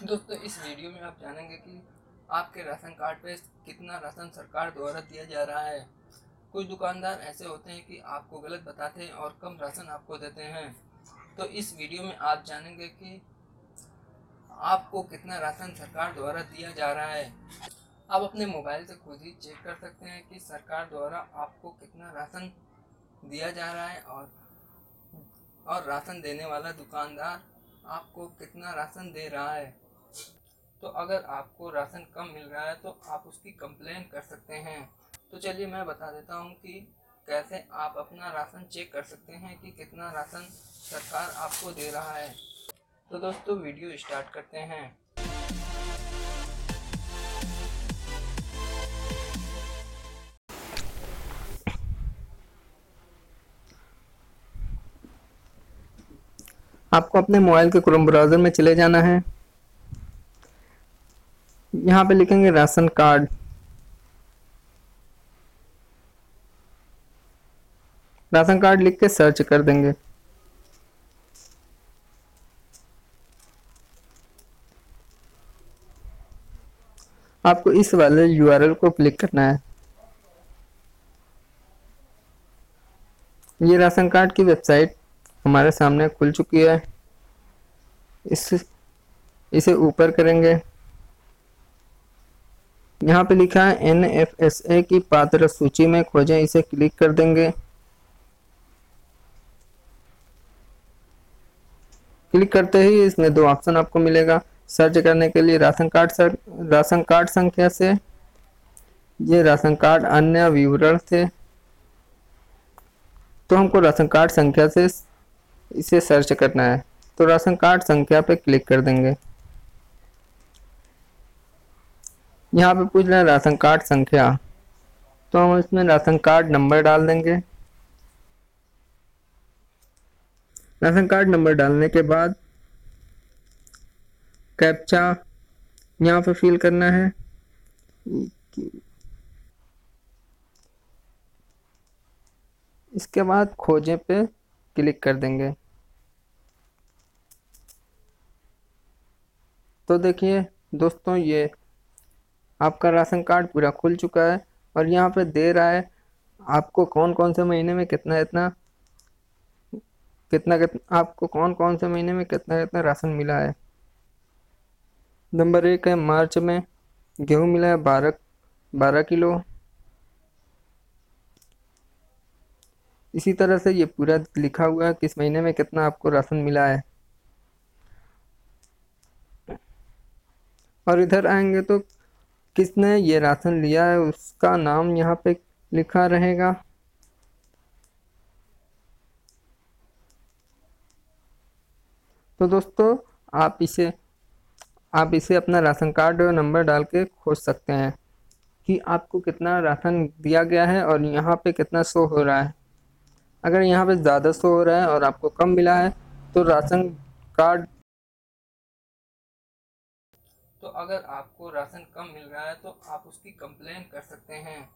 दोस्तों, इस वीडियो में आप जानेंगे कि आपके राशन कार्ड पे कितना राशन सरकार द्वारा दिया जा रहा है। कुछ दुकानदार ऐसे होते हैं कि आपको गलत बताते हैं और कम राशन आपको देते हैं। तो इस वीडियो में आप जानेंगे कि आपको कितना राशन सरकार द्वारा दिया जा रहा है। आप अपने मोबाइल से खुद ही चेक कर सकते हैं कि सरकार द्वारा आपको कितना राशन दिया जा रहा है और और राशन देने वाला दुकानदार आपको कितना राशन दे रहा है। तो अगर आपको राशन कम मिल रहा है तो आप उसकी कंप्लेन कर सकते हैं। तो चलिए मैं बता देता हूँ कि कैसे आप अपना राशन चेक कर सकते हैं कि कितना राशन सरकार आपको दे रहा है। तो दोस्तों वीडियो स्टार्ट करते हैं। आपको अपने मोबाइल के क्रोम ब्राउज़र में चले जाना है। यहाँ पे लिखेंगे राशन कार्ड। राशन कार्ड लिख के सर्च कर देंगे। आपको इस वाले यूआरएल को क्लिक करना है। ये राशन कार्ड की वेबसाइट हमारे सामने खुल चुकी है। इस, इसे ऊपर करेंगे। यहाँ पे लिखा है एन एफ़ एस ए की पात्र सूची में खोजें, इसे क्लिक कर देंगे। क्लिक करते ही इसमें दो ऑप्शन आपको मिलेगा। सर्च करने के लिए ration card sir ration card संख्या से, ये राशन कार्ड अन्य विवरण से। तो हमको राशन कार्ड संख्या से इसे सर्च करना है। तो राशन कार्ड संख्या पे क्लिक कर देंगे। यहाँ पे पूछ रहे हैं राशन कार्ड संख्या। तो हम इसमें राशन कार्ड नंबर डाल देंगे। राशन कार्ड नंबर डालने के बाद कैप्चा यहाँ पे फिल करना है। इसके बाद खोजे पे क्लिक कर देंगे। तो देखिए दोस्तों, ये आपका राशन कार्ड पूरा खुल चुका है और यहाँ पे दे रहा है आपको कौन कौन से महीने में कितना, इतना, कितना कितना, आपको कौन कौन से महीने में कितना कितना राशन मिला है? नंबर एक है मार्च में गेहूँ मिला है बारह बारह किलो। इसी तरह से ये पूरा लिखा हुआ है किस महीने में कितना आपको राशन मिला है। और इधर आएँगे तो किसने ये राशन लिया है, उसका नाम यहाँ पे लिखा रहेगा। तो दोस्तों, आप इसे आप इसे अपना राशन कार्ड नंबर डाल के खोज सकते हैं कि आपको कितना राशन दिया गया है और यहाँ पे कितना शो हो रहा है। अगर यहाँ पे ज़्यादा शो हो रहा है और आपको कम मिला है तो राशन कार्ड तो अगर आपको राशन कम मिल रहा है तो आप उसकी कंप्लेन कर सकते हैं।